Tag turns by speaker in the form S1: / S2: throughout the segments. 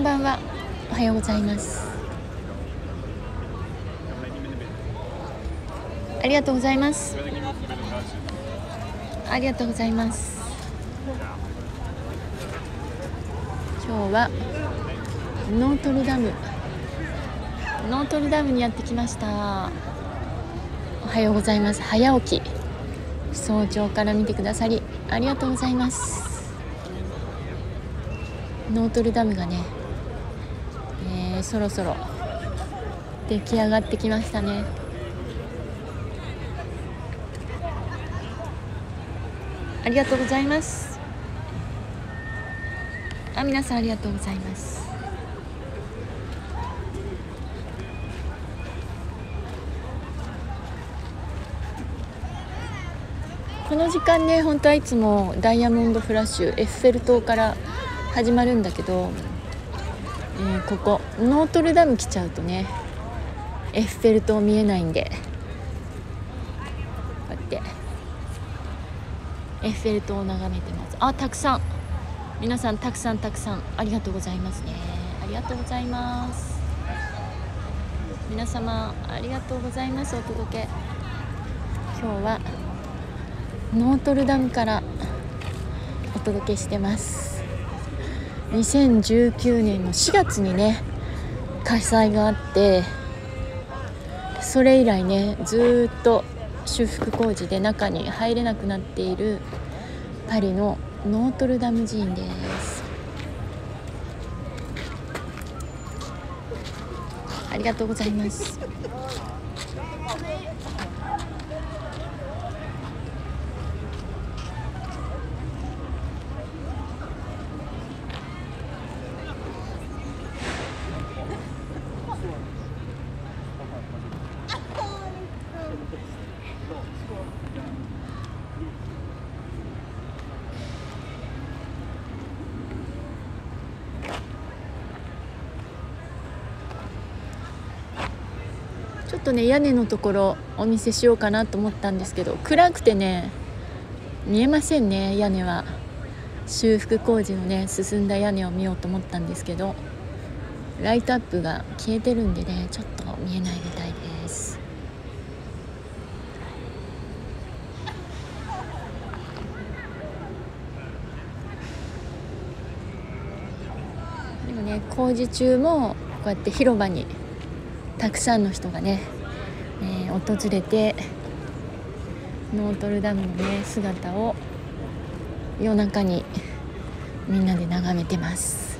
S1: んばんは。おはようございます。ありがとうございます。ありがとうございます。今日はノートルダム。ノートルダムにやってきました。おはようございます。早起き。早朝から見てくださりありがとうございます。ノートルダムがね、そろそろ出来上がってきましたね。ありがとうございます。あ皆さんありがとうございます。この時間ね本当はいつもダイヤモンドフラッシュエッフェル塔から始まるんだけど、ーここ。ノートルダム来ちゃうとねエッフェル塔見えないんで。こうやって。エッフェル塔を眺めてます。あたくさん。皆さんたくさんたくさん。ありがとうございますね。ありがとうございます。皆様ありがとうございますお届け。今日はノートルダムからお届けしてます。2019年の4月にね開催があってそれ以来ねずっと修復工事で中に入れなくなっているパリのノートルダム寺院です。ありがとうございます。とね屋根のところお見せしようかなと思ったんですけど暗くてね見えませんね屋根は。修復工事のね進んだ屋根を見ようと思ったんですけどライトアップが消えてるんでねちょっと見えないみたいです。でもね工事中もこうやって広場にたくさんの人がね、訪れてノートルダムのね姿を夜中にみんなで眺めてます。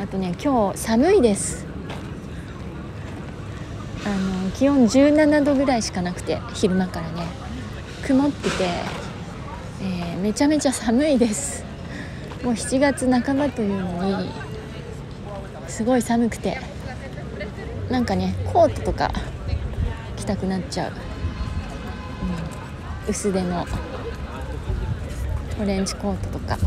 S1: あとね今日寒いです。あの気温17度ぐらいしかなくて昼間からね。曇ってて、えーめちゃめちゃ寒いです。もう7月半ばというのにすごい寒くて。なんかねコートとか着たくなっちゃう、うん。薄手のトレンチコートとか、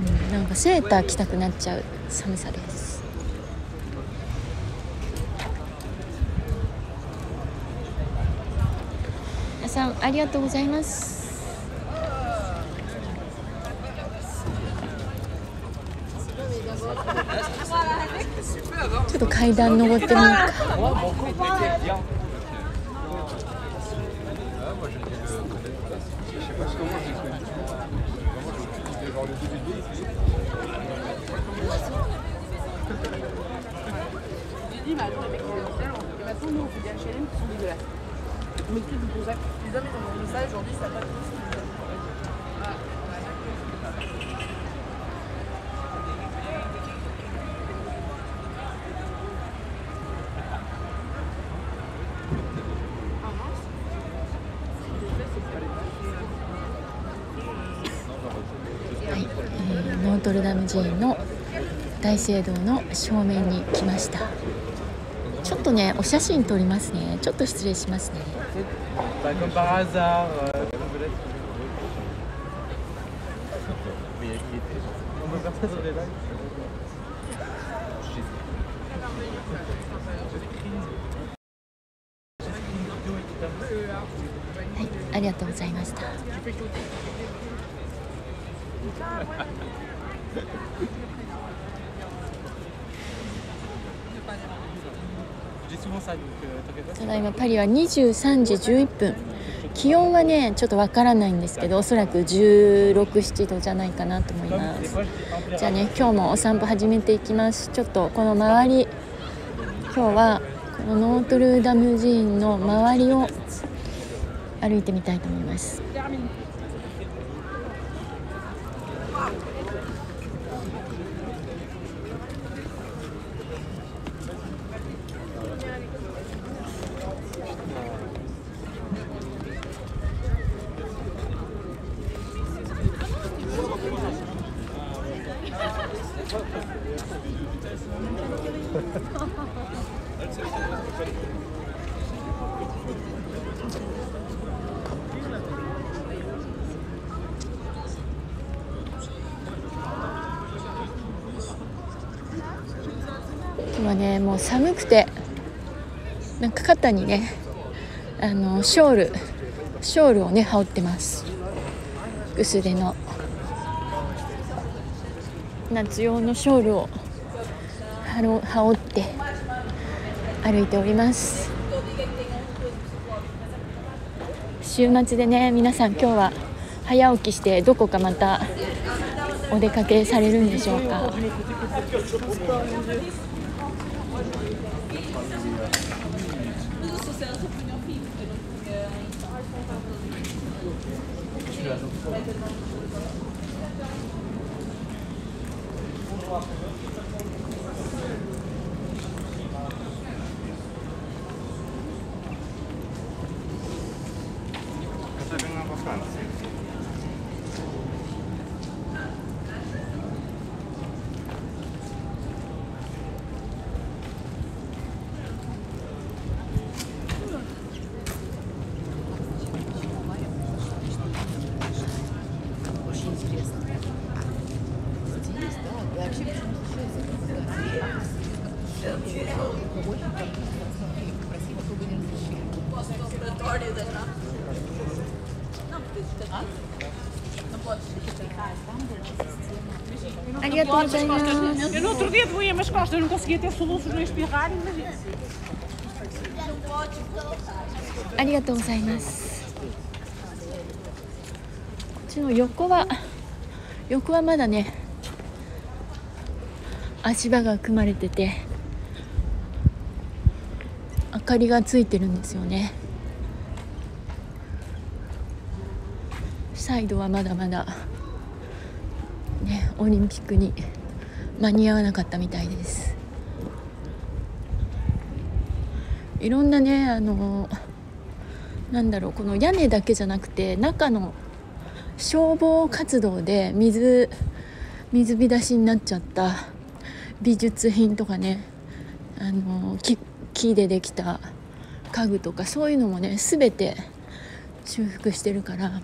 S1: うん。なんかセーター着たくなっちゃう。寒さです。皆さんありがとうございますちょっと階段登ってみようか。トルダム寺院の大聖堂の正面に来ました。ちょっとねお写真撮りますね。ちょっと失礼しますね
S2: Bah, comme par hasard, euh, peut-être. Mais il y a qui était On peut faire ça sur les lives J'ai
S1: はいありがとうございました。
S2: J'ai souvent ça, donc euh, t'inquiète pas.
S1: ただいまパリは23時11分。気温はねちょっとわからないんですけどおそらく1617度じゃないかなと思います。じゃあね今日もお散歩始めていきます。ちょっとこの周り今日はこのノートルダム寺院の周りを歩いてみたいと思います。今日はねもう寒くてなんか肩にねあのショールショールをね羽織ってます。薄手の。夏用のショールを羽ろ羽織って歩いております。週末でね皆さん今日は早起きしてどこかまたお出かけされるんでしょうか。
S2: with
S3: Eu no outro dia doía-me as costas, eu não conseguia ter soluços nem espirrar, imagina.
S1: ありがとうございますこっちの横は横はまだね足場が組まれてて明かりがついてるんですよねサイドはまだまだねオリンピックに間に合わなかったみたいです。いろんなねあのなんだろうこの屋根だけじゃなくて中の消防活動で水水浸しになっちゃった美術品とかねあの木木でできた家具とかそういうのもね全て修復してるから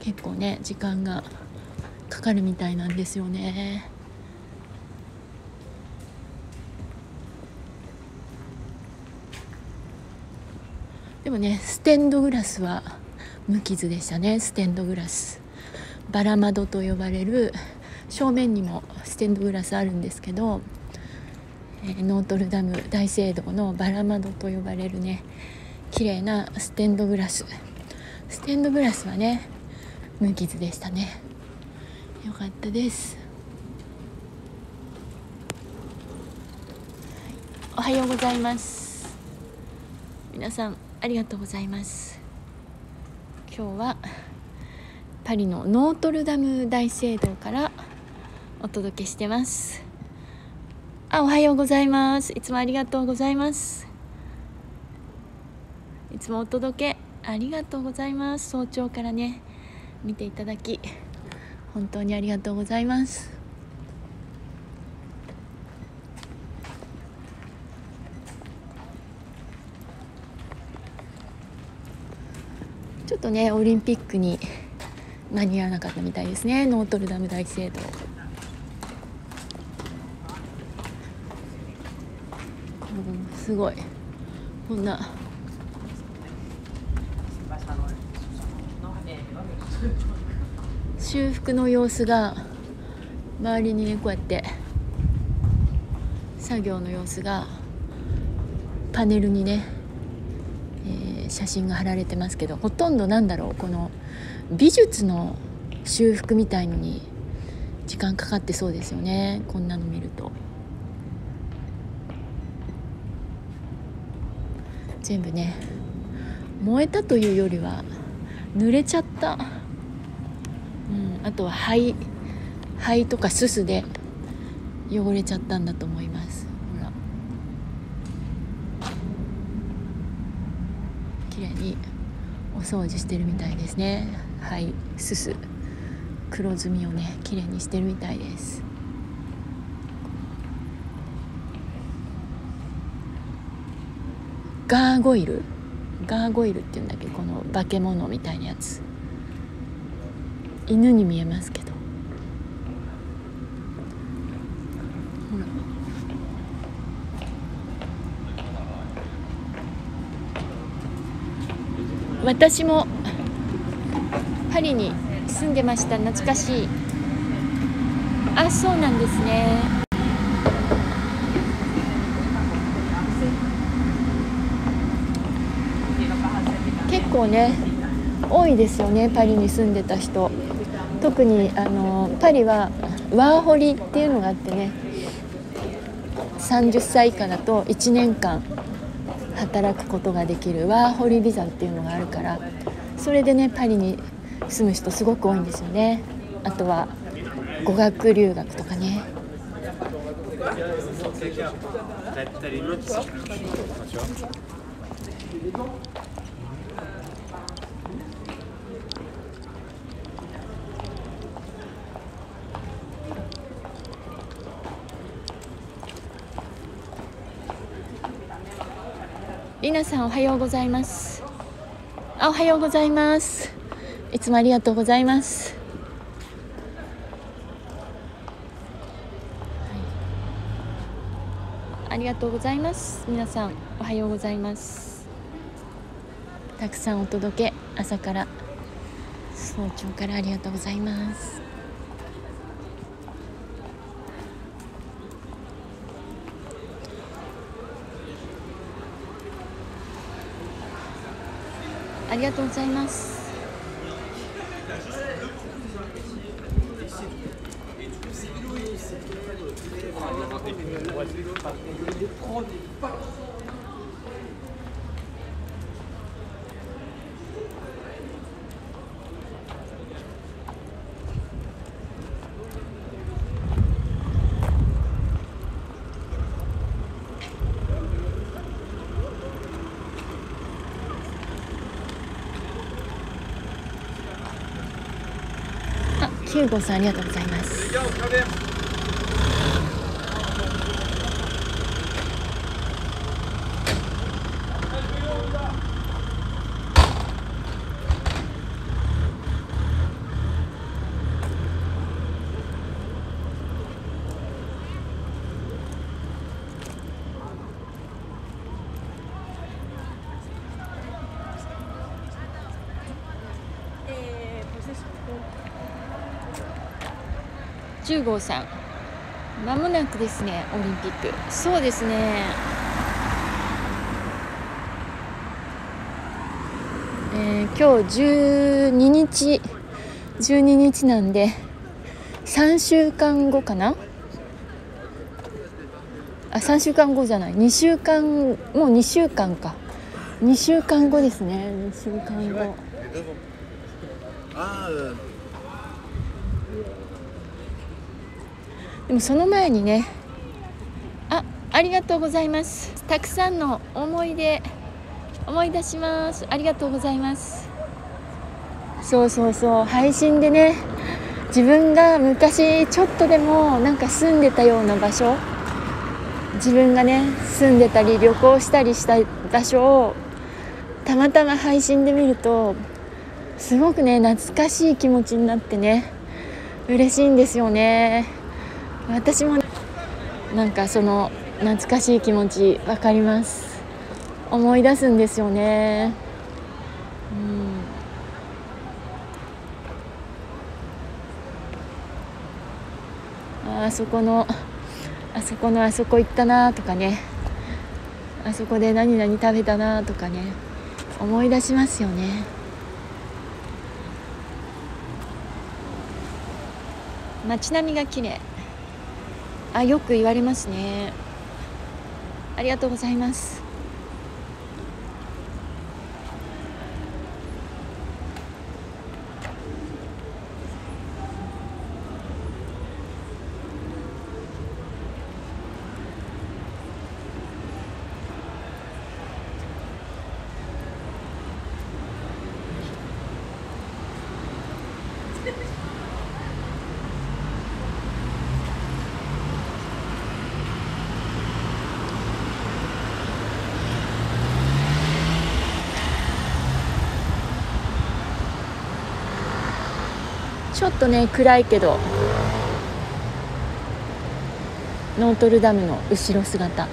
S1: 結構ね時間がかかるみたいなんですよね。でもねステンドグラスは無傷でしたね。ステンドグラス。バラ窓と呼ばれる。正面にもステンドグラスあるんですけど、えーノートルダム大聖堂のバラ窓と呼ばれるね綺麗なステンドグラス。ステンドグラスはね無傷でしたね。よかったです、はい。おはようございます。皆さんありがとうございます。今日はパリのノートルダム大聖堂からお届けしてます。あおはようございます。いつもありがとうございます。いつもお届けありがとうございます。早朝からね見ていただき。本当にありがとうございます。ちょっとねオリンピックに間に合わなかったみたいですね。ノートルダム大聖堂。すごい。こんな修復の様子が周りにねこうやって作業の様子がパネルにね、えー写真が貼られてますけどほとんどなんだろうこの美術の修復みたいのに時間かかってそうですよねこんなの見ると。全部ね燃えたというよりは濡れちゃった、あとは灰灰とかすすで汚れちゃったんだと思います。ほら。綺麗にお掃除してるみたいですね。はいすす。黒ずみをね綺麗にしてるみたいです。ガーゴイル？ガーゴイルっていうんだっけ？この化け物みたいなやつ。犬に見えますけど。ほら。私もパリに住んでました。懐かしい。あそうなんですね。結構ね多いですよねパリに住んでた人。特にあのパリはワーホリっていうのがあってね30歳以下だと1年間働くことができるワーホリビザっていうのがあるからそれでねパリに住む人すごく多いんですよね。あとは語学留学とかね。なさんおはようございます。あおはようございます。いつもありがとうございます、はい。ありがとうございます。皆さんおはようございます。たくさんお届け朝から早朝からありがとうございます。ありがとうございます。あ、キューゴさんありがとうございます。10号さん。まもなくですねオリンピック。そうですね。えー今日12日12日なんで3週間後かな？あ3週間後じゃない。2週間もう2週間か。2週間後ですね。2週間後。でもその前にねあありがとうございます。たくさんの思い出思い出します。ありがとうございます。そうそうそう。配信でね自分が昔ちょっとでもなんか住んでたような場所自分がね住んでたり旅行したりした場所をたまたま配信で見るとすごくね懐かしい気持ちになってね嬉しいんですよね。私もなんかその懐かしい気持ち分かります。思い出すんですよね。うん。あそこのあそこのあそこ行ったなとかね。あそこで何々食べたなとかね。思い出しますよね。街並みが綺麗。あよく言われますね。ありがとうございますちょっとね暗いけど。ノートルダムの後ろ姿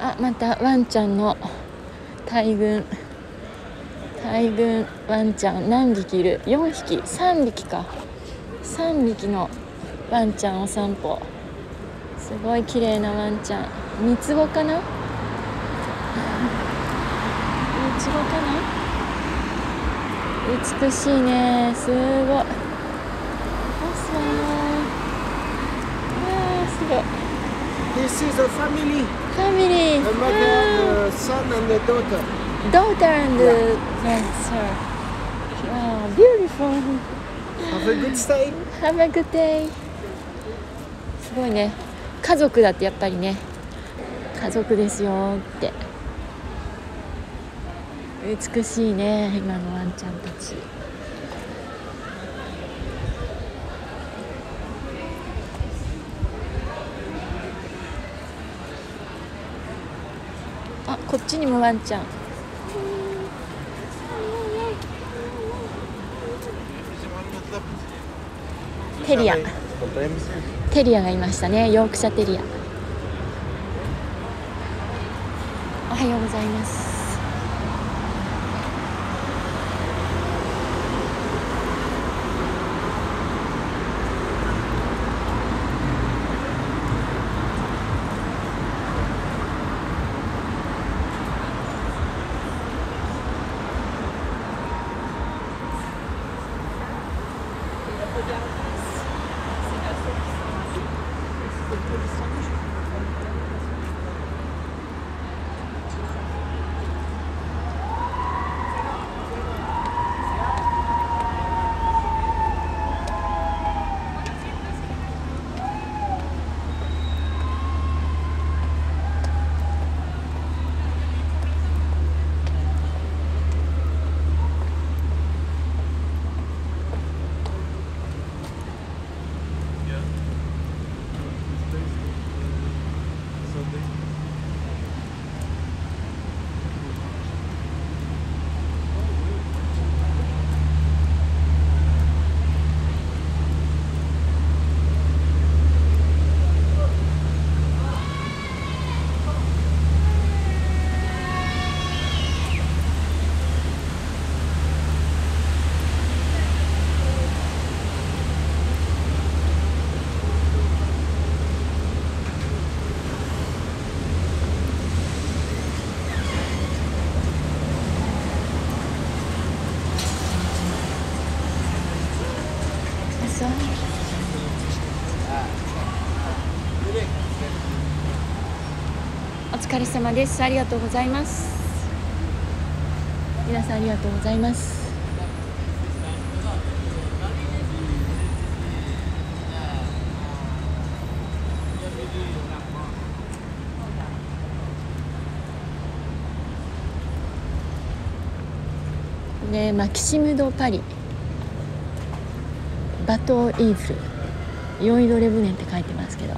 S1: あまたワンちゃんの大群大群ワンちゃん何匹いる？4匹。3匹か。3匹のワンちゃんお散歩。すごい綺麗なワンちゃん。三つ子かな？三つ子かな？美しいね。すごい。あすごいあすごい。
S4: This is a family.
S1: ファミリー
S4: A mother, the son, and the daughter.
S1: daughter and the dancer. Wow, beautiful.
S4: Have a good stay.
S1: Have a good day. すごいね。家族だってやっぱりね。家族ですよって。美しいね、今のワンちゃんたち。ちにもワンちゃん。テリア。テリアがいましたねヨークシャテリア疲れ様です。ありがとうございます。皆さんありがとうございます。ねマキシム・ド・パリ。バトー・イーフル。ヨイド・レブネンって書いてますけど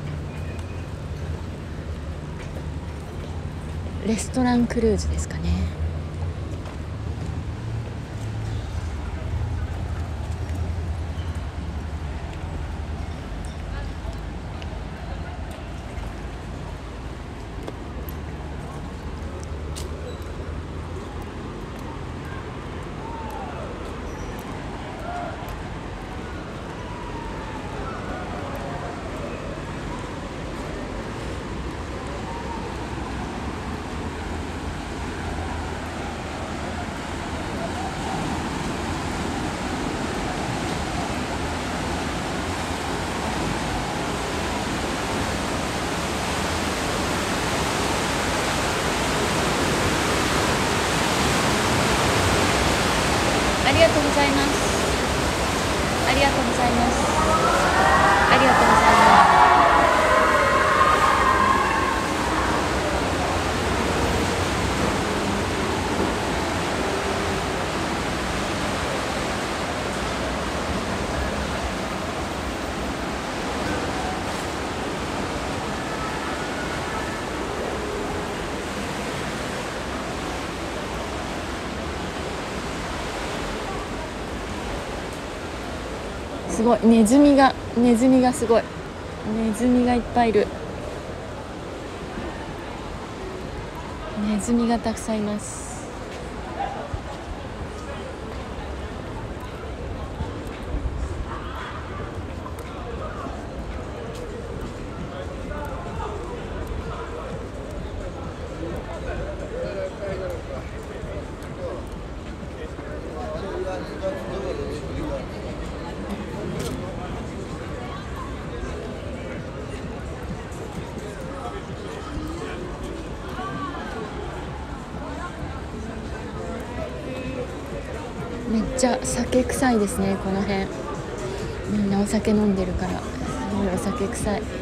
S1: レストランクルーズですかねありがとうございますありがとうございますありがとうございますすごい。ネズミがネズミがすごい。ネズミがいっぱいいる。ネズミがたくさんいます。臭いですねこの辺。みんなお酒飲んでるから。すごいお酒臭い。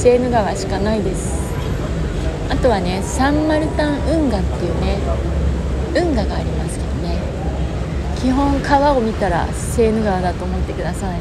S1: セーヌ川しかないです。あとはねサンマルタン運河っていうね運河がありますけどね。基本川を見たらセーヌ川だと思ってください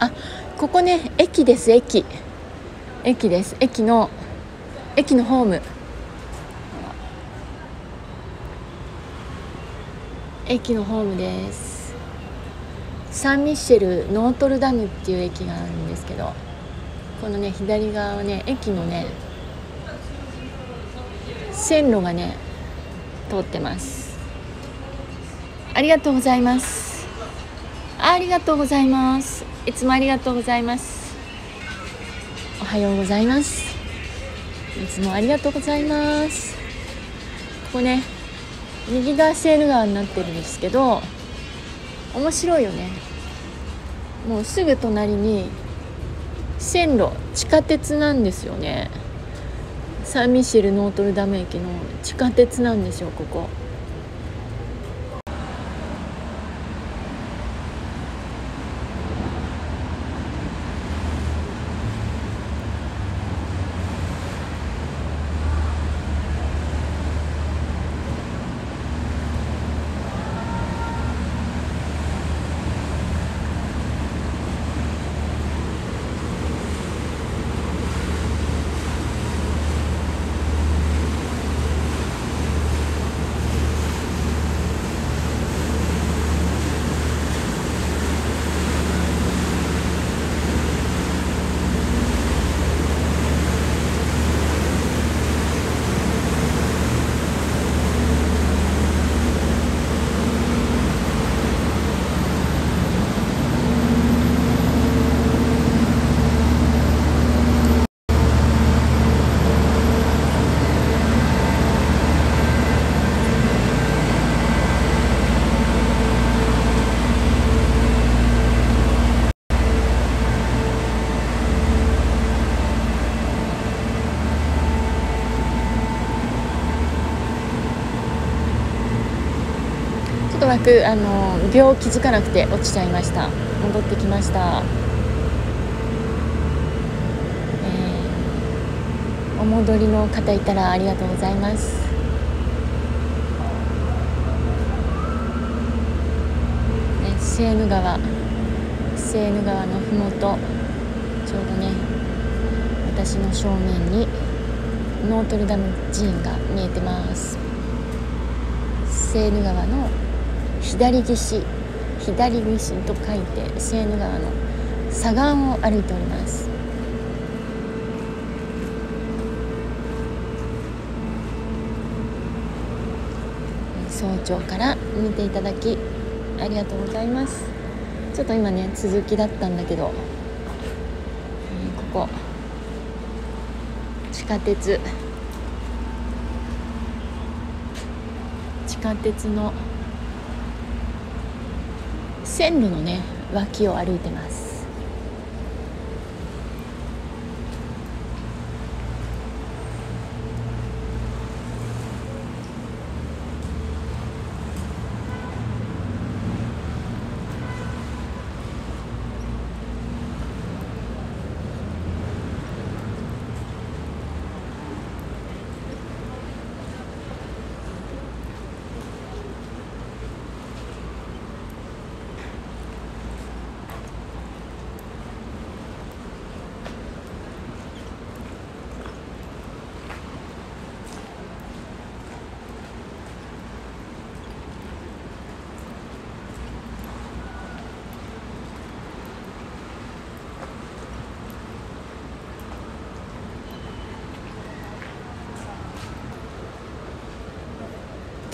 S1: あここね駅です駅。駅です。駅の駅のホーム。駅のホームです。サンミッシェルノートルダムっていう駅があるんですけどこのね左側はね駅のね線路がね通ってます。ありがとうございます。ありがとうございます。いつもありがとうございます。おはようございます。いつもありがとうございます。ここね右がセーヌ川になってるんですけど面白いよね。もうすぐ隣に線路地下鉄なんですよね。サンミシェルノートルダム駅の地下鉄なんですよここ。ちょっと枠あの秒気づかなくて落ちちゃいました。戻ってきました、えーお戻りの方いたらありがとうございます。ねセーヌ川セーヌ川のふもとちょうどね私の正面にノートルダム寺院が見えてます。セーヌ川の左岸左岸と書いてセーヌ川の左岸を歩いております。早朝から見ていただきありがとうございます。ちょっと今ね続きだったんだけど、えーここ地下鉄。地下鉄の線路のね脇を歩いてます。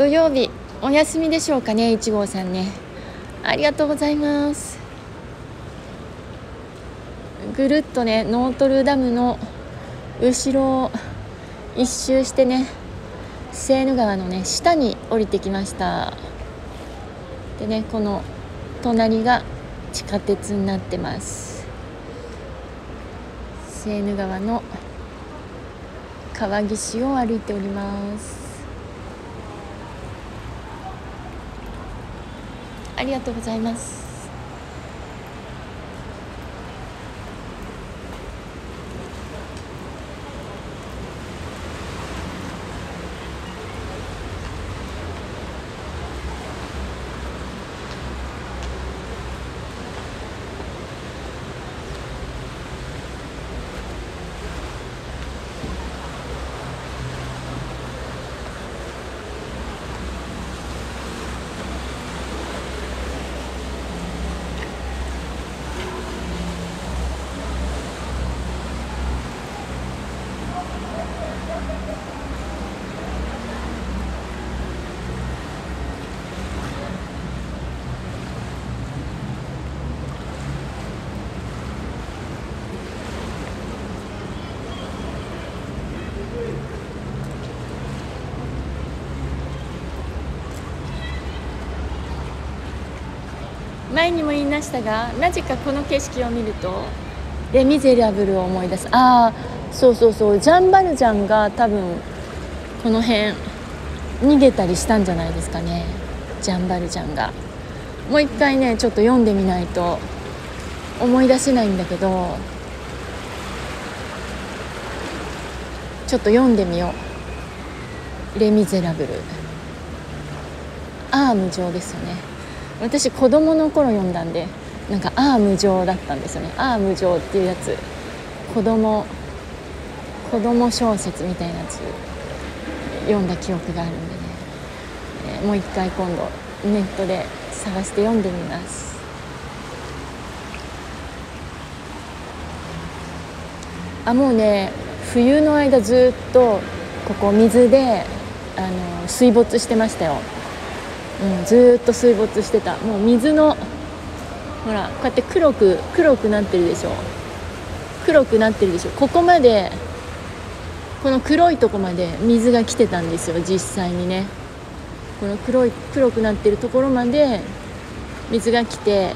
S1: 土曜日お休みでしょうかね1号さんね。ありがとうございます。ぐるっとねノートルダムの後ろを一周してねセーヌ川のね下に降りてきました。でねこの隣が地下鉄になってます。セーヌ川の川岸を歩いております。ありがとうございます。前にも言いましたがなぜかこの景色を見るとレ・ミゼラブルを思い出す。ああそうそうそう。ジャン・バルジャンが多分この辺逃げたりしたんじゃないですかね。ジャン・バルジャンが。もう一回ねちょっと読んでみないと思い出せないんだけどちょっと読んでみよう「レ・ミゼラブル」アーム上ですよね。私子供の頃読んだんでなんかアーム上だったんですよね。アーム上っていうやつ。子供子供小説みたいなやつ読んだ記憶があるんでね、えーもう一回今度ネットで探して読んでみます。あもうね冬の間ずっとここ水であの水没してましたよ。うん、ずっと水没してた。もう水のほらこうやって黒く黒くなってるでしょ。黒くなってるでしょ。ここまでこの黒いとこまで水が来てたんですよ実際にね。この黒い黒くなってるところまで水が来て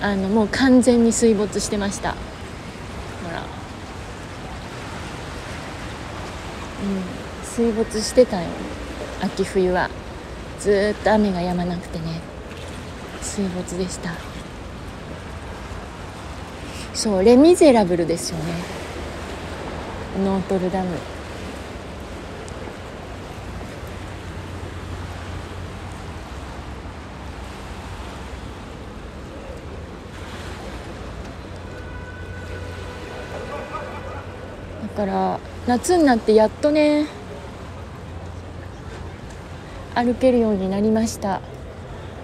S1: あのもう完全に水没してました。ほら。うん水没してたよ。秋冬は。ずっと雨が止まなくてね。水没でした。そう「レ・ミゼラブル」ですよね。ノートルダム。だから夏になってやっとね歩けるようになりました。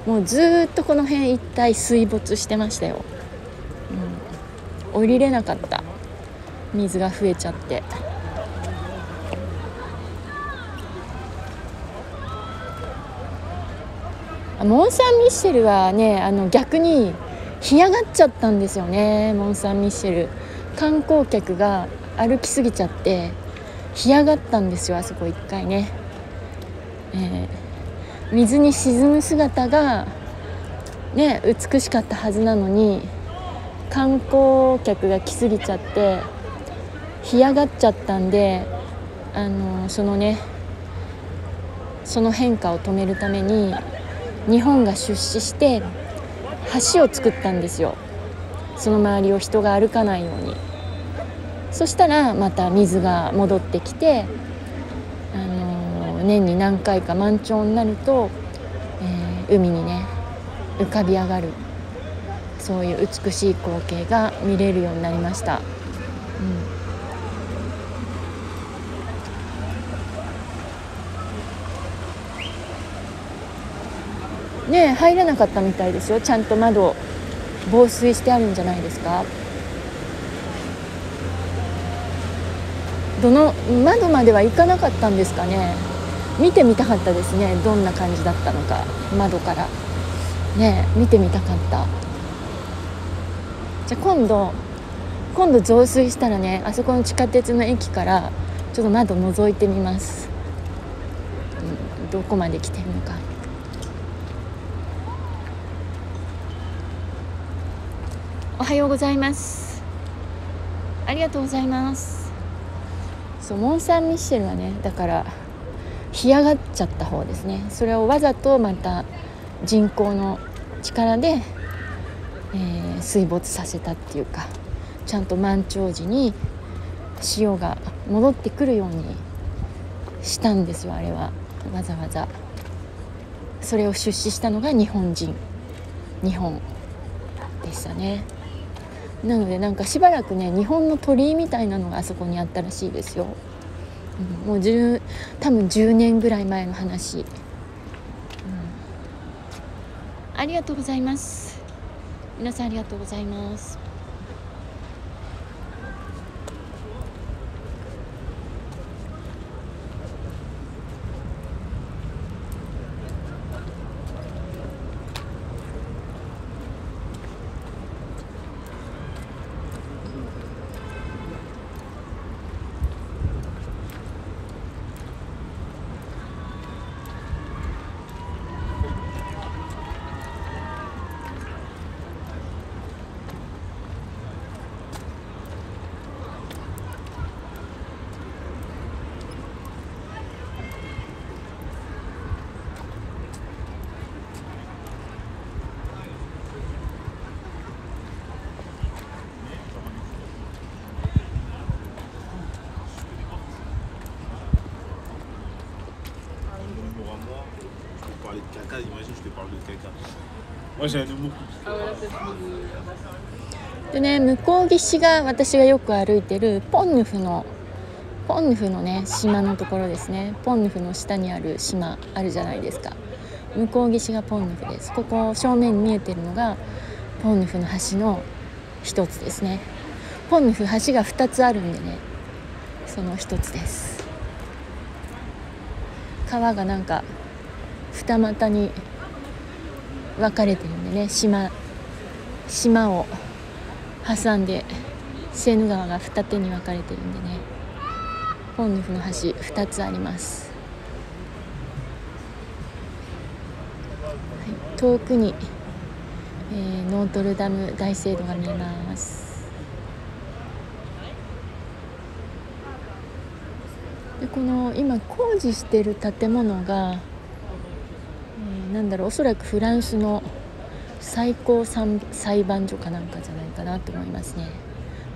S1: もうずっとこの辺一帯水没してましたよ、うん、降りれなかった。水が増えちゃって。モン・サン・ミッシェルはねあの逆に干上がっちゃったんですよねモン・サン・ミッシェル。観光客が歩きすぎちゃって干上がったんですよあそこ一回ね。えー水に沈む姿がね美しかったはずなのに観光客が来すぎちゃって干上がっちゃったんであのそのねその変化を止めるために日本が出資して橋を作ったんですよ。その周りを人が歩かないように。そしたらまた水が戻ってきて、年に何回か満潮になると、えー海にね浮かび上がるそういう美しい光景が見れるようになりました。うん。ねえ入らなかったみたいですよ。ちゃんと窓防水してあるんじゃないですか。どの窓までは行かなかったんですかね。見てみたかったですね。どんな感じだったのか。窓から。ね見てみたかった。じゃあ今度今度増水したらねあそこの地下鉄の駅からちょっと窓覗いてみます、うん、どこまで来てるのか。おはようございます。ありがとうございます。そうモン・サン・ミッシェルはねだから干上がっちゃった方ですね。それをわざとまた人工の力で、えー水没させたっていうかちゃんと満潮時に潮が戻ってくるようにしたんですよあれは。わざわざ。それを出資したのが日本人。日本でしたね。なのでなんかしばらくね日本の鳥居みたいなのがあそこにあったらしいですよ、もう10多分10年ぐらい前の話、うん。ありがとうございます。皆さんありがとうございます。でね向こう岸が私がよく歩いてるポンヌフのポンヌフのね島のところですね。ポンヌフの下にある島あるじゃないですか。向こう岸がポンヌフです。ここ正面に見えてるのがポンヌフの橋の一つですね。ポンヌフ橋が2つあるんでねその一つです。川がなんか二股に分かれてるんでね島島を挟んでセーヌ川が二手に分かれてるんでね。ポンヌフの橋2つあります、はい、遠くに、えーノートルダム大聖堂が見えます。でこの今工事してる建物が、なんだろうおそらくフランスの最高裁判所かなんかじゃないかなと思いますね。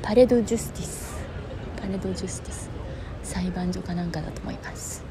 S1: Palais de Justice Palais de Justice 裁判所かなんかだと思います。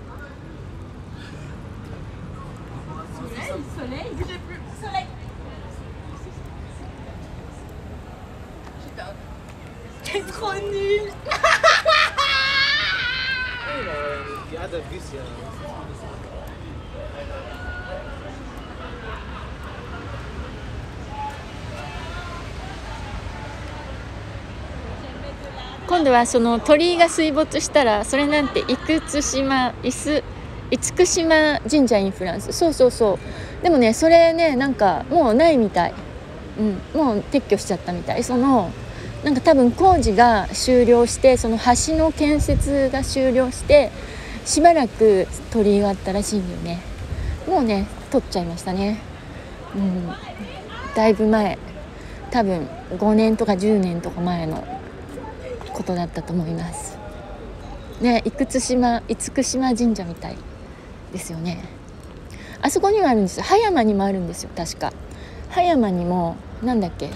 S1: 今度はその鳥居が水没したらそれなんて生島いす厳島神社インフランス。そうそうそう。でもねそれねなんかもうないみたい、うん、もう撤去しちゃったみたい。そのなんか多分工事が終了してその橋の建設が終了してしばらく鳥居があったらしいんだよね。もうね取っちゃいましたね。うん。だいぶ前。多分5年とか10年とか前のことだったと思います。ね厳島厳島神社みたいですよね。あそこにはあるんですよ。葉山にもあるんですよ確か。葉山にもなんだっけ。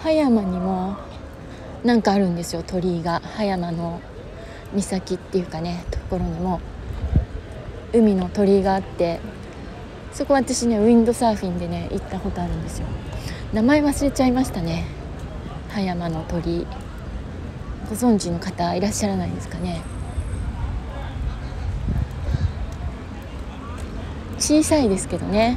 S1: 葉山にもなんかあるんですよ鳥居が。葉山の岬っていうかねところにも。海の鳥居があって。そこ私ねウィンドサーフィンでね行ったことあるんですよ。名前忘れちゃいましたね。葉山の鳥居。ご存知の方いらっしゃらないですかね？小さいですけどね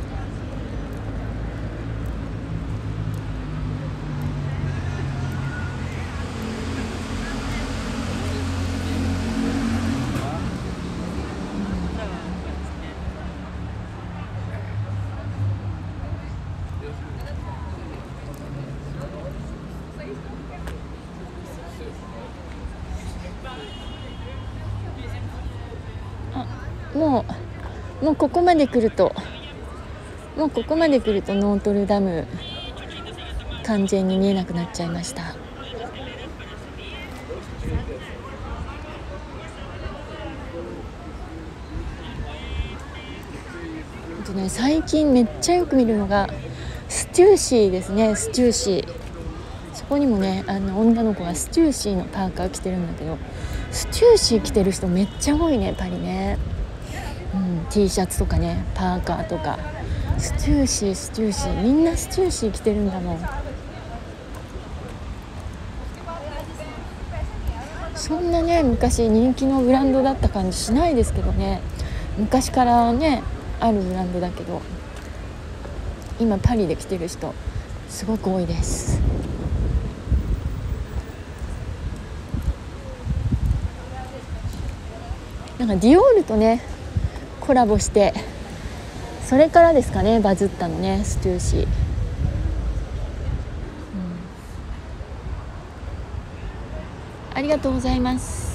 S1: もうもうここまで来るともうここまで来るとノートルダム完全に見えなくなっちゃいました。最近めっちゃよく見るのがスチューシーですねスチューシー。そこにもねあの女の子がスチューシーのパーカー着てるんだけどスチューシー着てる人めっちゃ多いねパリね、T シャツとかねパーカーとか。スチューシースチューシー。みんなスチューシー着てるんだもん。そんなね昔人気のブランドだった感じしないですけどね。昔からねあるブランドだけど。今パリで着てる人すごく多いです。なんかディオールとねコラボしてそれからですかねバズったのねスチューシー、うん、ありがとうございます。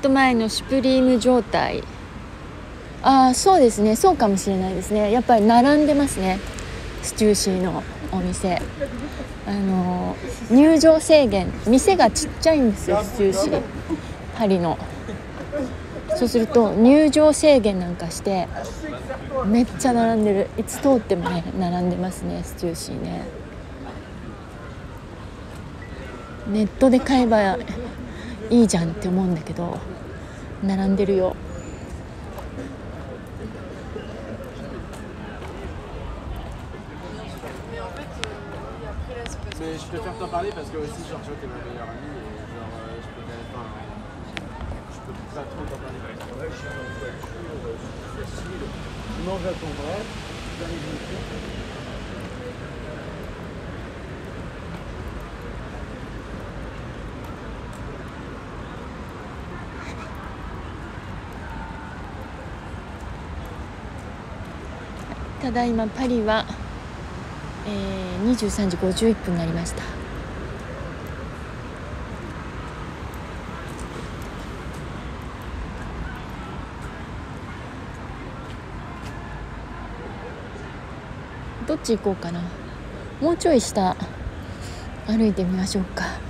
S1: ちょっと前のシュプリーム状態。ああそうですね。そうかもしれないですね。やっぱり並んでますね。スチューシーのお店。あの入場制限。店がちっちゃいんですよスチューシー。パリの。そうすると入場制限なんかしてめっちゃ並んでる。いつ通ってもね並んでますねスチューシーね。ネットで買えばいいじゃんって思うんだけど並んでるよただいまパリは、えー、23時51分になりました。どっち行こうかな。もうちょい下歩いてみましょうか。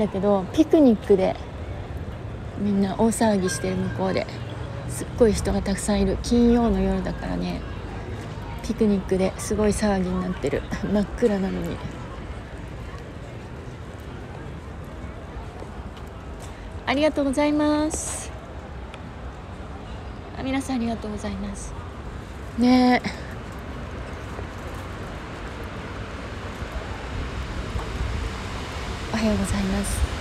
S1: だけどピクニックでみんな大騒ぎしてる向こうですっごい人がたくさんいる。金曜の夜だからねピクニックですごい騒ぎになってる。真っ暗なのに。ありがとうございます。あ皆さんありがとうございます。ねえ。おはようございます。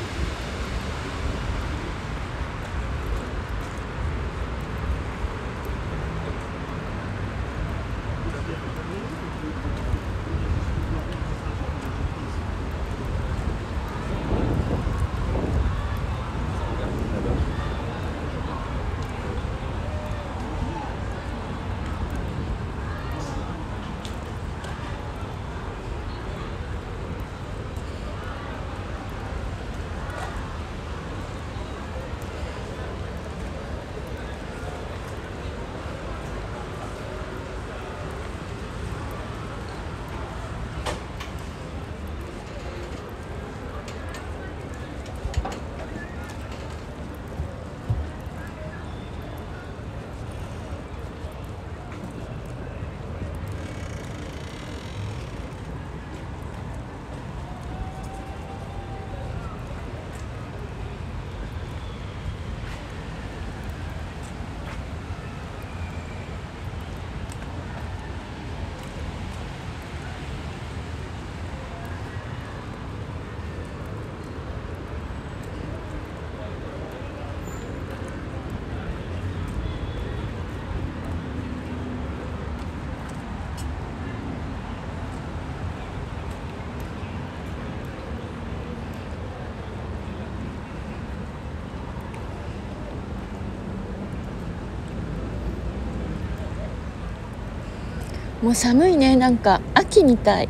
S1: もう寒いね。なんか秋みたい。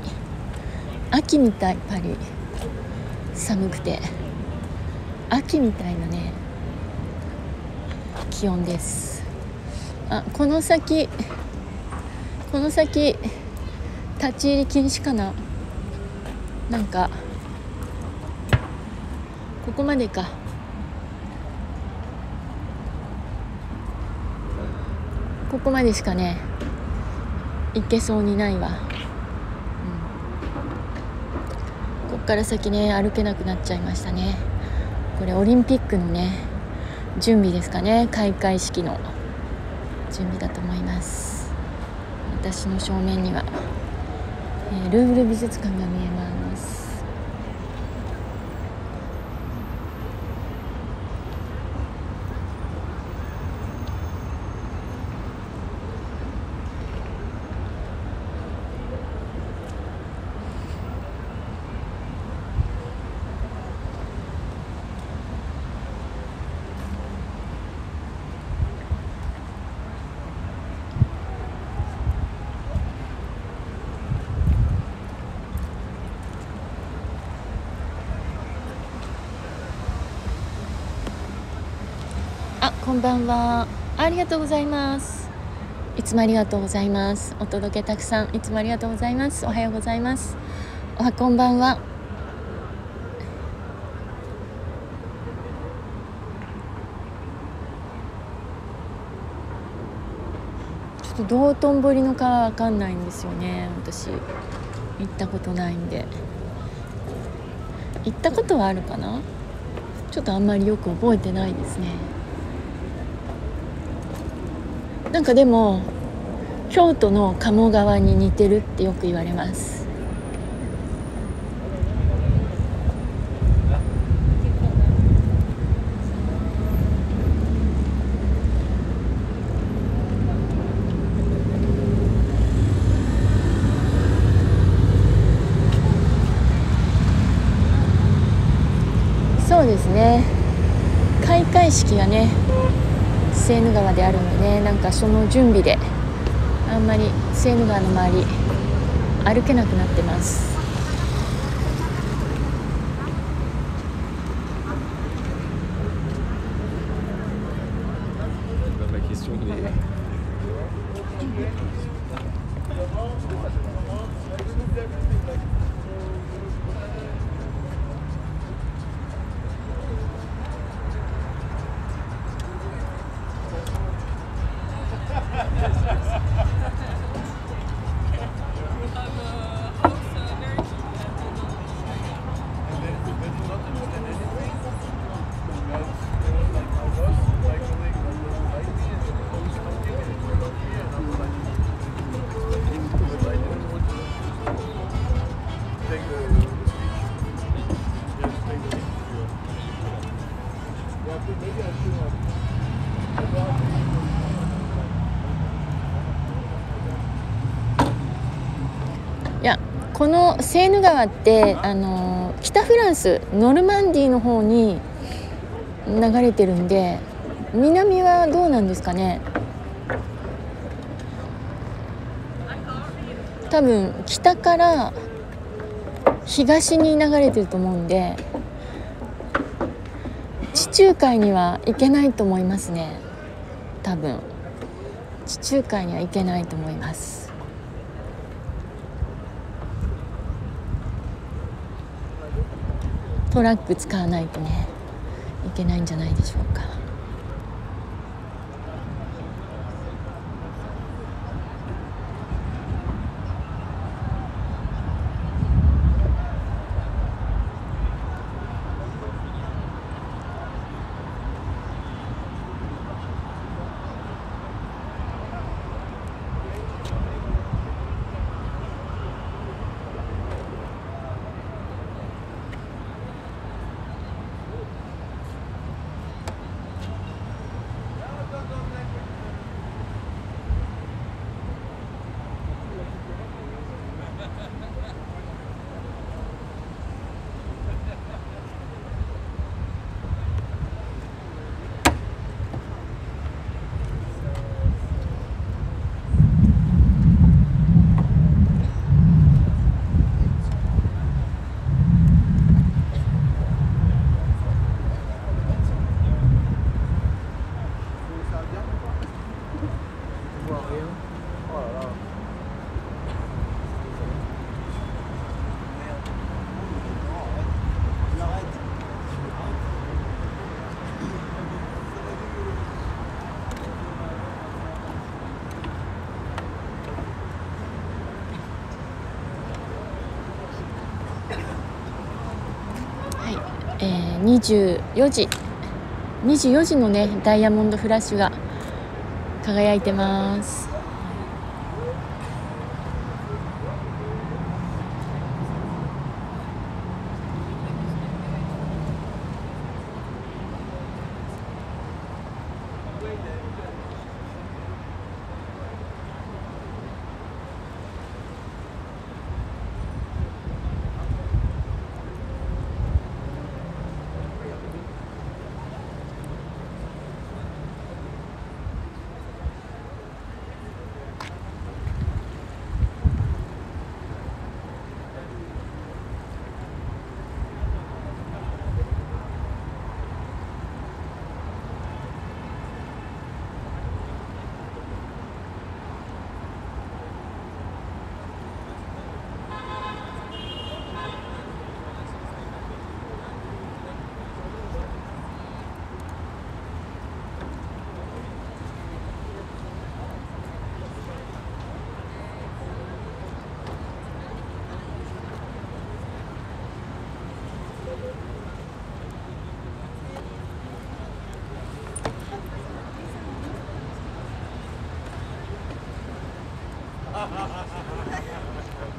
S1: 秋みたいパリ。寒くて。秋みたいなね。気温です。あこの先この先立ち入り禁止かな。なんかここまでか。ここまでしかね。行けそうにないわ、うん、こっから先ね歩けなくなっちゃいましたね。これオリンピックのね準備ですかね。開会式の準備だと思います。私の正面には、えールーブル美術館が見えますあこんばんは。ありがとうございます。いつもありがとうございます。お届けたくさんいつもありがとうございます。おはようございます。おはこんばんは。ちょっと道頓堀の川わかんないんですよね。私行ったことないんで。行ったことはあるかな？ちょっとあんまりよく覚えてないですね。なんかでも京都の鴨川に似てるってよく言われます。そうですね。開会式がねセーヌ川であるんで。ね。なんかその準備であんまりセーヌ川の周り歩けなくなってます。このセーヌ川ってあの北フランスノルマンディーの方に流れてるんで南はどうなんですかね？多分北から東に流れてると思うんで地中海には行けないと思いますね。多分。地中海には行けないと思います。トラック使わないとねいけないんじゃないでしょうかはい、えー、24時。24時のねダイヤモンドフラッシュが輝いてます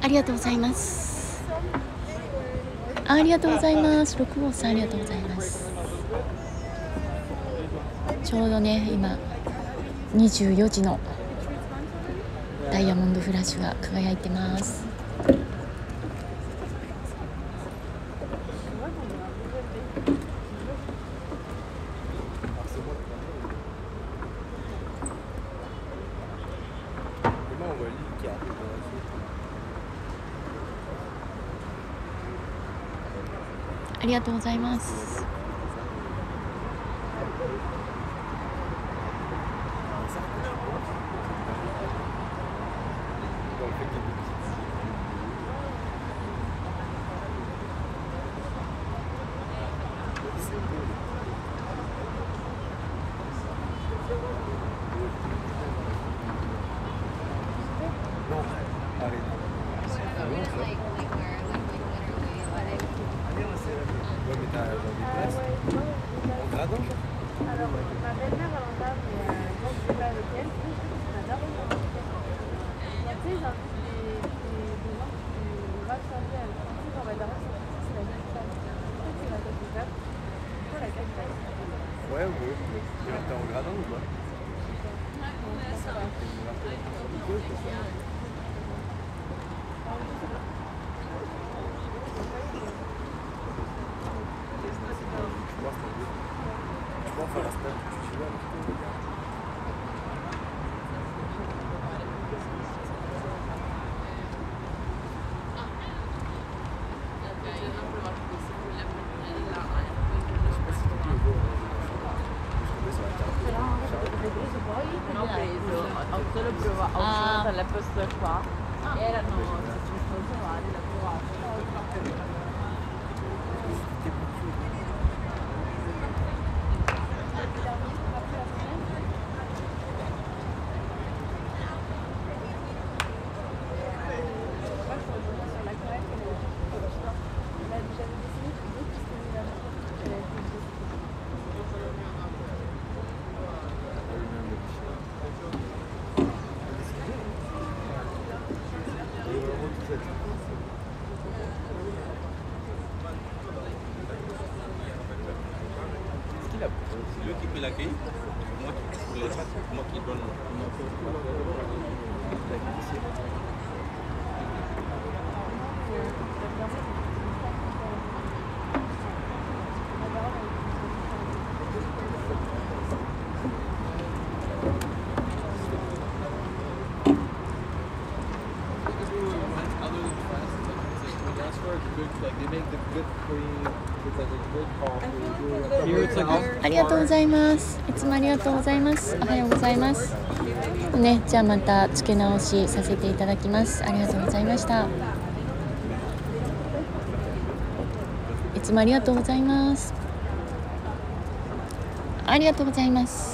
S1: ありがとうございます。ありがとうございます。六号さんありがとうございます。ちょうどね今24時のダイヤモンドフラッシュが輝いてます。ありがとうございます。
S4: aquí.
S1: ありがとうございます。いつもありがとうございます。おはようございます。ねじゃあまた付け直しさせていただきます。ありがとうございました。いつもありがとうございます。ありがとうございます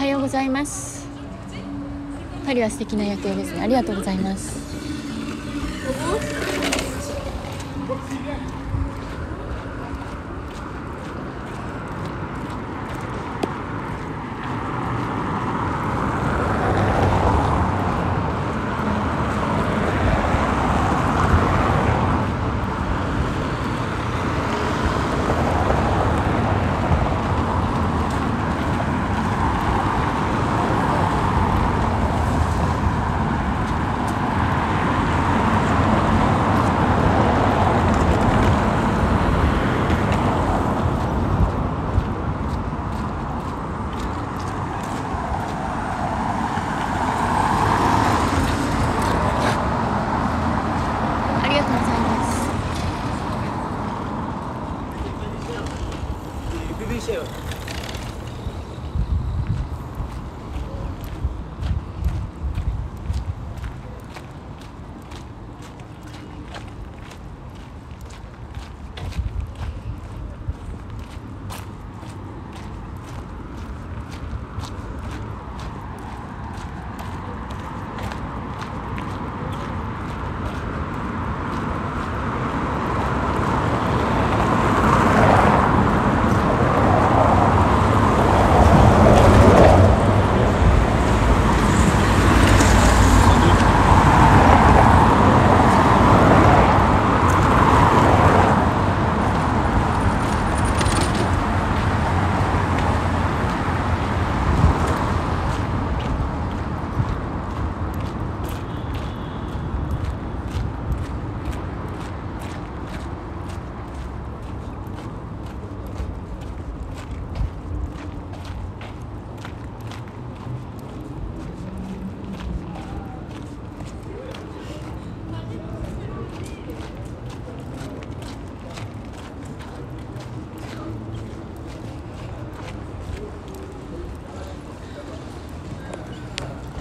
S4: はようございます。パリは素敵な夜景ですね。ありがとうございます。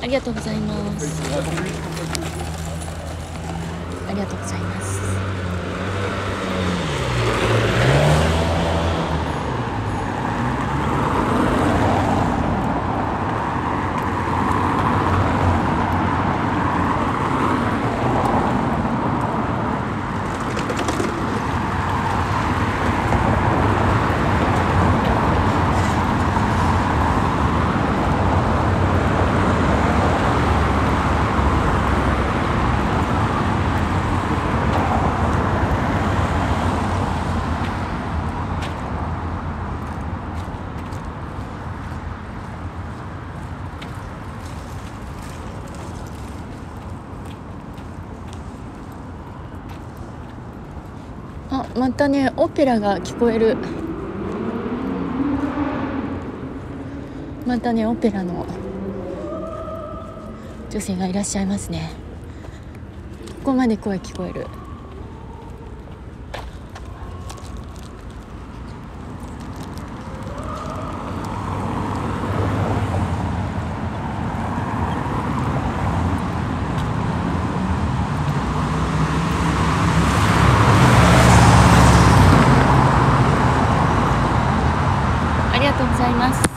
S1: ありがとうございますあまたねオペラが聞こえる。またねオペラの女性がいらっしゃいますね。ここまで声聞こえるありがとうございます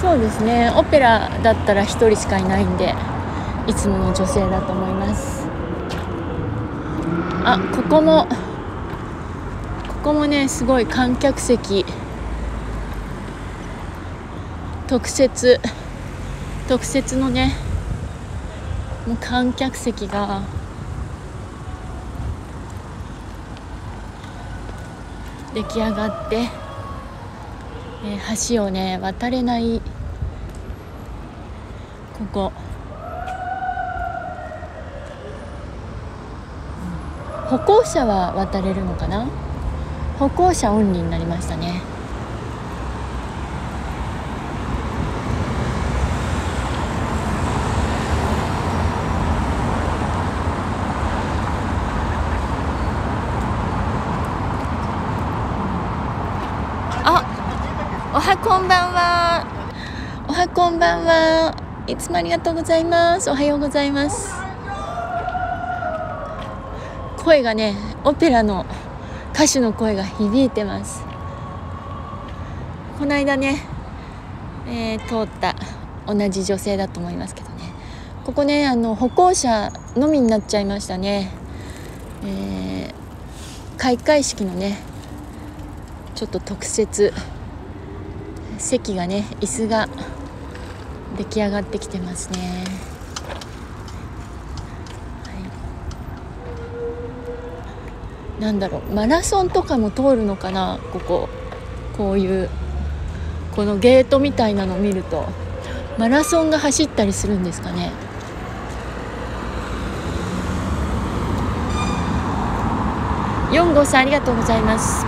S1: そうですねオペラだったら一人しかいないんでいつもの女性だと思います。あここもここもねすごい観客席特設特設のねもう観客席が出来上がって、えー橋をね渡れないここ。歩行者は渡れるのかな？歩行者オンリーになりましたねあおはこんばんはおはこんばんはいつもありがとうございます。おはようございます。声がねオペラの歌手の声が響いてます。この間ね、えー通った同じ女性だと思いますけどね。ここねあの歩行者のみになっちゃいましたね、えー開会式のねちょっと特設席がね椅子が出来上がってきてますね、はい、なんだろう。マラソンとかも通るのかな？ここ。こういう。このゲートみたいなのを見ると。マラソンが走ったりするんですかね？4号さんありがとうございます。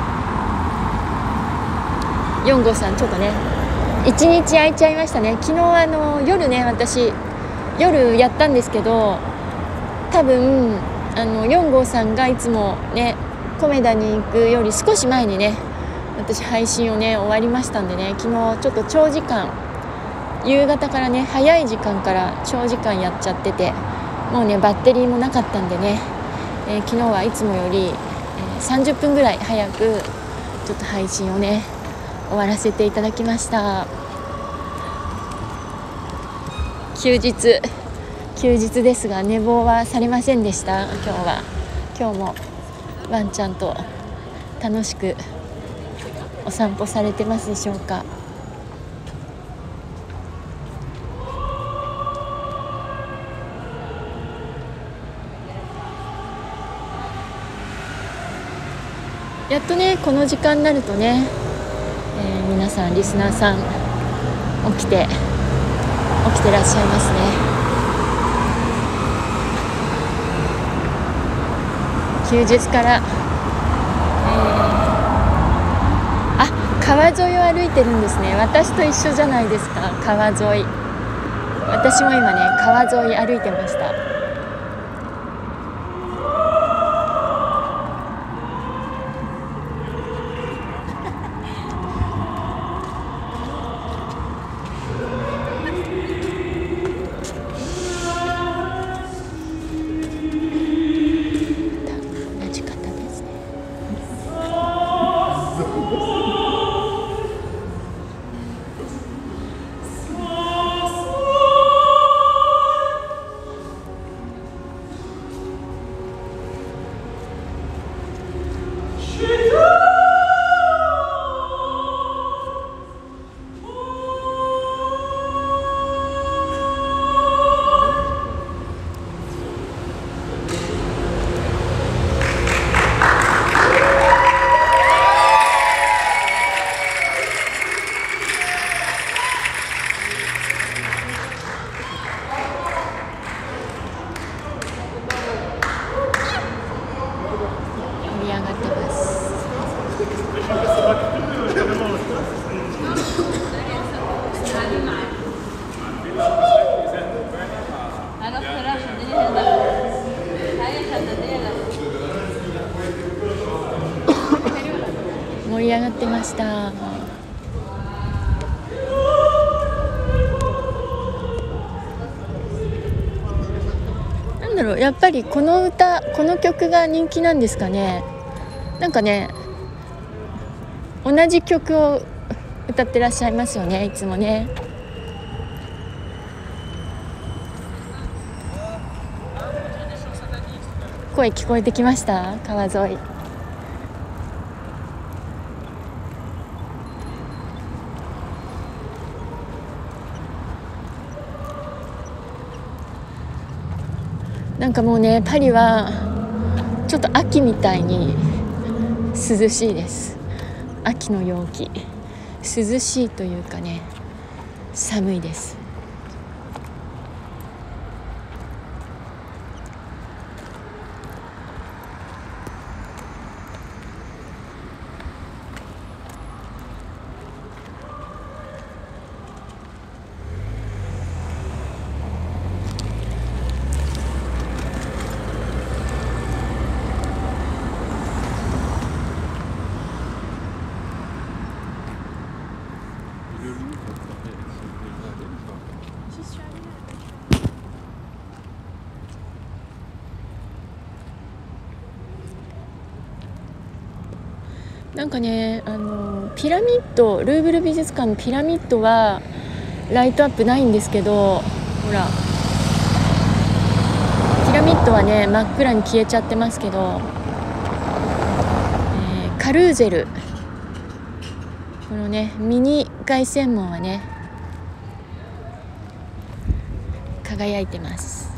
S1: 4号さんちょっとね。一日空いちゃいましたね。昨日あの夜ね私夜やったんですけど多分あの4号さんがいつもねコメダに行くより少し前にね私配信をね終わりましたんでね昨日ちょっと長時間夕方からね早い時間から長時間やっちゃっててもうねバッテリーもなかったんでね、えー昨日はいつもより、え30分ぐらい早くちょっと配信をね終わらせていただきました。休日休日ですが寝坊はされませんでした。今日は。今日もワンちゃんと楽しくお散歩されてますでしょうか。やっとねこの時間になるとね、さんリスナーさん起きて起きてらっしゃいますね。休日から、えーあ川沿いを歩いてるんですね。私と一緒じゃないですか。川沿い。私も今ね川沿い歩いてました。ぱりこの歌この曲が人気なんですかね？なんかね同じ曲を歌ってらっしゃいますよねいつもね。声聞こえてきました？川沿い。なんかもうねパリはちょっと秋みたいに涼しいです。秋の陽気。涼しいというかね寒いです。なんかねあのピラミッドルーブル美術館のピラミッドはライトアップないんですけどほらピラミッドはね真っ暗に消えちゃってますけど、えーカルーゼル。このねミニ凱旋門はね輝いてます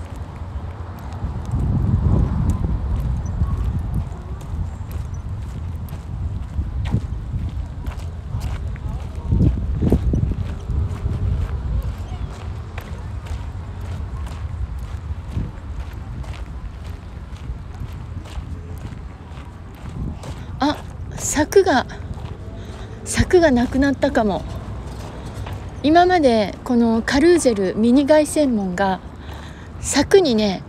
S1: あ柵が柵がなくなったかも。今までこのカルーゼルミニ凱旋門が柵にね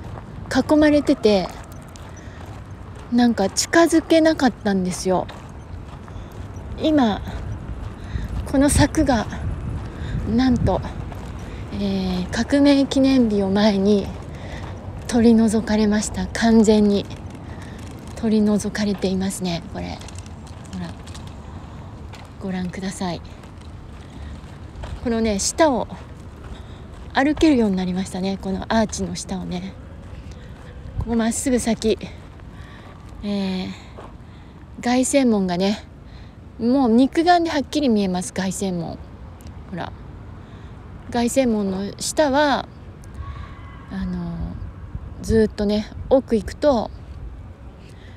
S1: 囲まれててなんか近づけなかったんですよ。今この柵がなんと、えー革命記念日を前に取り除かれました。完全に取り除かれていますねこれ。ご覧ください。このね下を歩けるようになりましたね。このアーチの下をね。ここまっすぐ先。えー、凱旋門がねもう肉眼ではっきり見えます凱旋門。ほら。凱旋門の下はあのずっとね奥行くと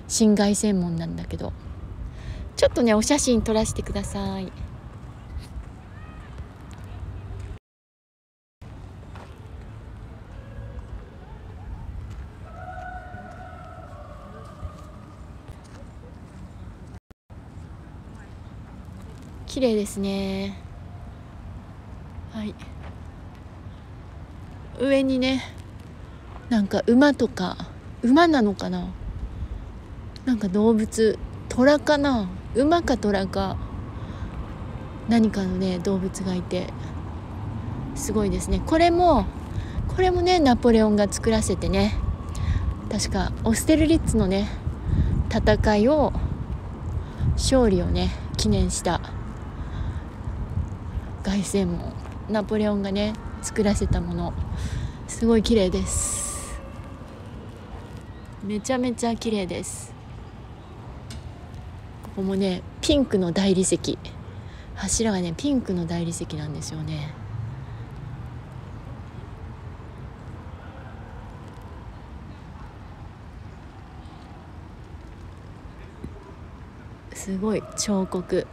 S1: 新凱旋門なんだけど。ちょっとねお写真撮らせてください。綺麗ですね。はい。上にねなんか馬とか馬なのかな？なんか動物虎かな？馬か虎か何かのね動物がいてすごいですね。これもこれもねナポレオンが作らせてね確かオステルリッツのね戦いを勝利をね記念した凱旋門ナポレオンがね作らせたもの。すごい綺麗です。めちゃめちゃ綺麗です。ここもねピンクの大理石。柱がねピンクの大理石なんですよね。すごい彫刻。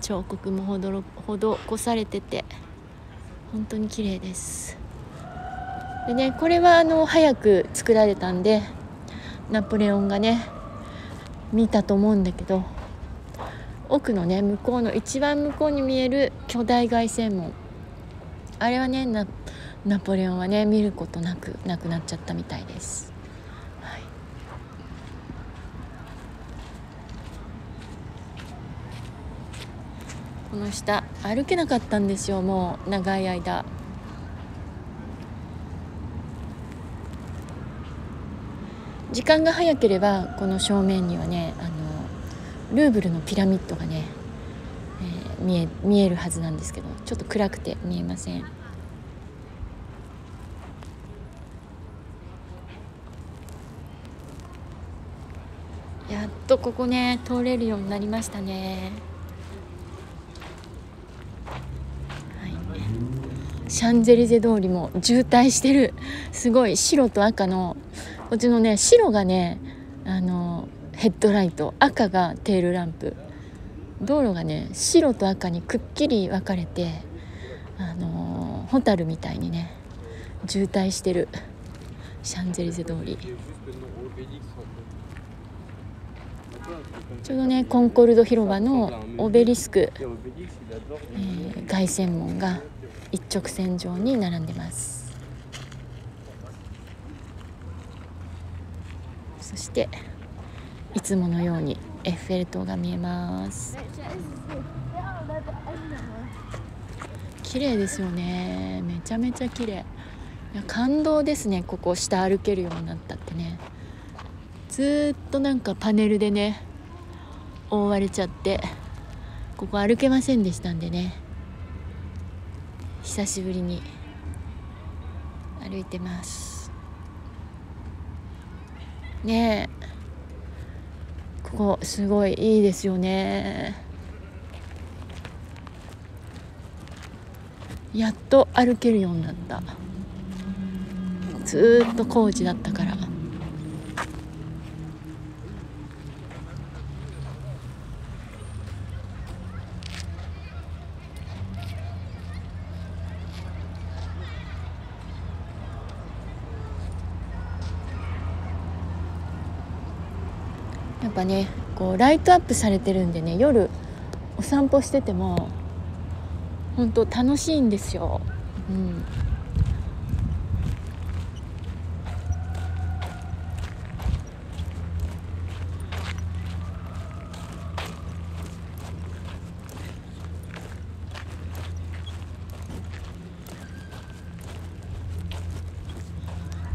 S1: 彫刻もほどろ施されてて本当に綺麗です。でねこれはあの早く作られたんでナポレオンがね見たと思うんだけど奥のね向こうの一番向こうに見える巨大凱旋門。あれはねナナポレオンはね見ることなくなくなっちゃったみたいです、はい、この下歩けなかったんですよもう長い間。時間が早ければこの正面にはねあのルーブルのピラミッドがね、えー見え見えるはずなんですけどちょっと暗くて見えません。やっとここね通れるようになりましたね。はい。シャンゼリゼ通りも渋滞してるすごい白と赤のこっちのね白がねあのヘッドライト赤がテールランプ。道路がね白と赤にくっきり分かれてあのホタルみたいにね渋滞してる。シャンゼリゼ通り。ちょうどねコンコルド広場のオベリスク、えー凱旋門が一直線上に並んでます。そしていつものようにエッフェル塔が見えます。綺麗ですよね。めちゃめちゃ綺麗。いや感動ですね。ここ下歩けるようになったってね。ずっとなんかパネルでね覆われちゃってここ歩けませんでしたんでね。久しぶりに歩いてます。ねえ。ここすごいいいですよね。やっと歩けるようになった。ずーっと工事だったからやっぱねこうライトアップされてるんでね夜お散歩してても本当楽しいんですよ。うん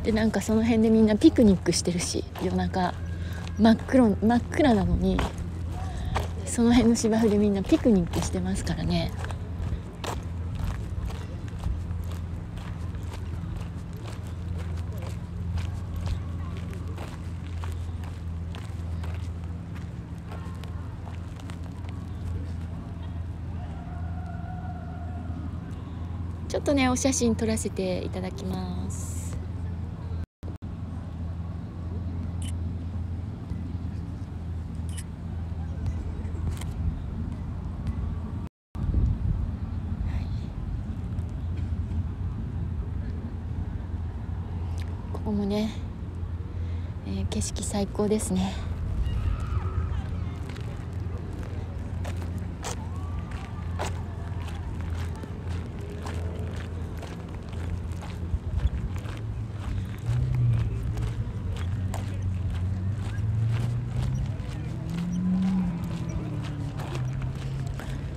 S1: でなんかその辺でみんなピクニックしてるし夜中真っ黒真っ暗なのにその辺の芝生でみんなピクニックしてますからね。ちょっとねお写真撮らせていただきますここもね、えー景色最高ですね。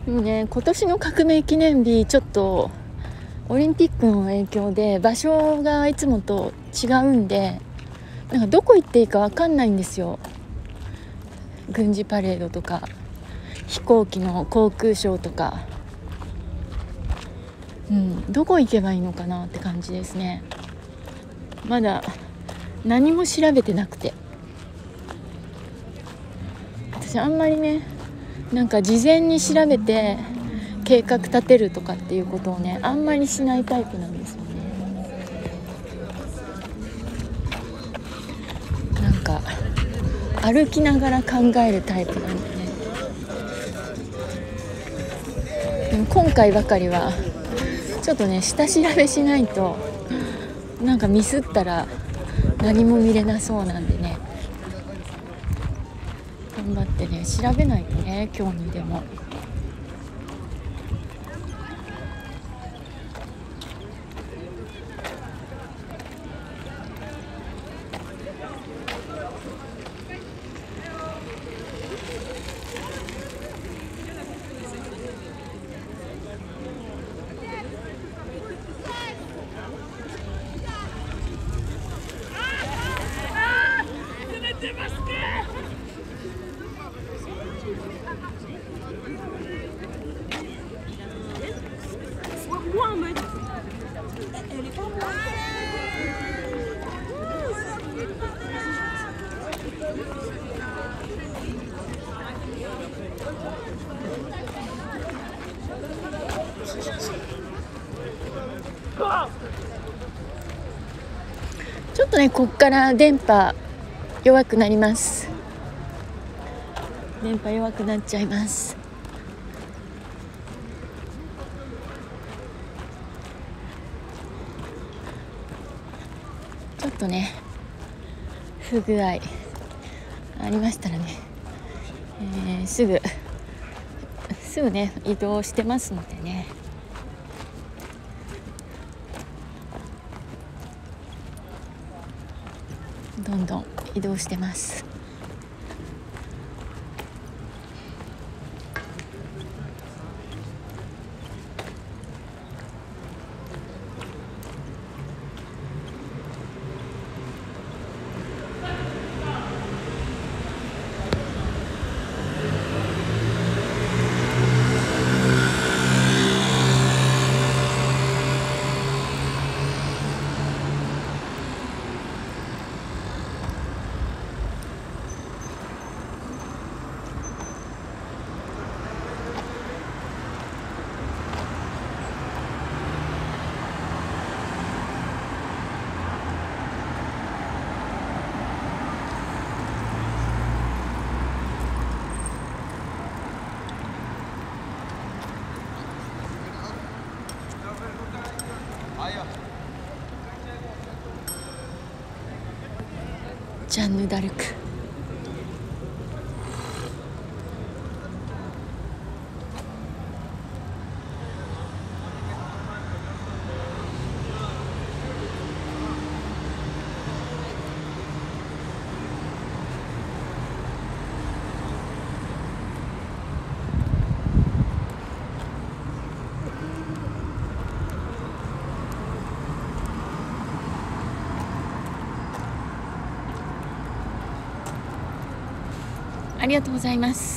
S1: ね今年の革命記念日ちょっとオリンピックの影響で場所がいつもと違うんでなんかどこ行っていいか分かんないんですよ。軍事パレードとか飛行機の航空ショーとか。うんどこ行けばいいのかなって感じですね。まだ何も調べてなくて。私あんまりねなんか事前に調べて計画立てるとかっていうことをねあんまりしないタイプなんですよ。歩きながら考えるタイプなんでねでも今回ばかりはちょっとね下調べしないとなんかミスったら何も見れなそうなんでね頑張ってね調べないとね今日にでも。
S5: Moi en mode. Elle est pas moi.
S1: 아! ちょっとねこっから電波弱くなります。電波弱くなっちゃいます。ちょっとね不具合ありましたらね、えーすぐすぐね移動してますのでねどんどん移動してますジャンヌ・ダルクありがとうございます。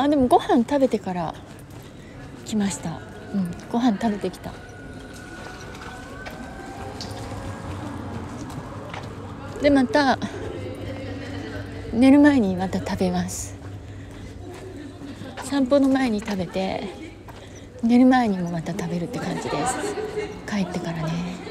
S1: あでもご飯食べてから来ました。うんご飯食べてきた。でまた寝る前にまた食べます。散歩の前に食べて寝る前にもまた食べるって感じです。帰ってからね。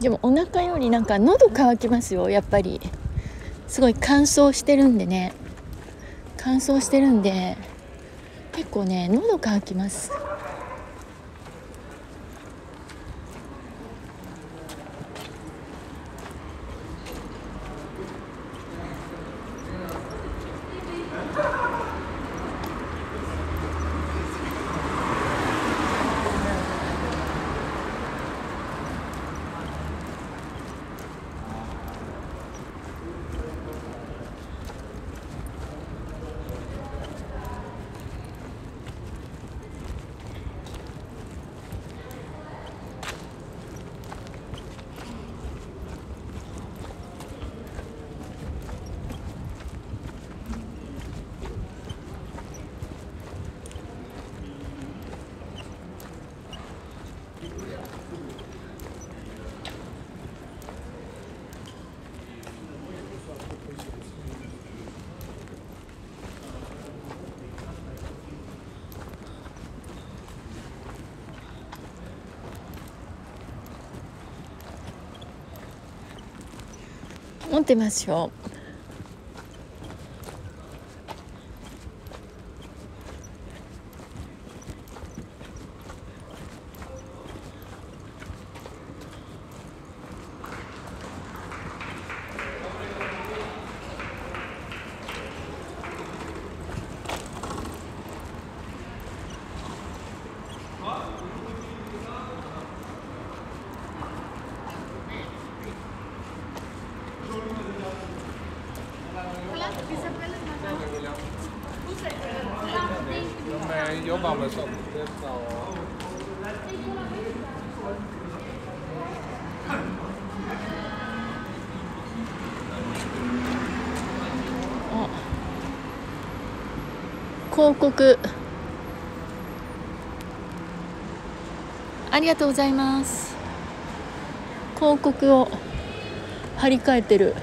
S1: でもお腹よりなんか喉乾きますよやっぱり。すごい乾燥してるんでね。乾燥してるんで結構ね喉乾きます持って
S4: みましょう。
S1: 広告。ありがとうございます。広告を張り替えてる。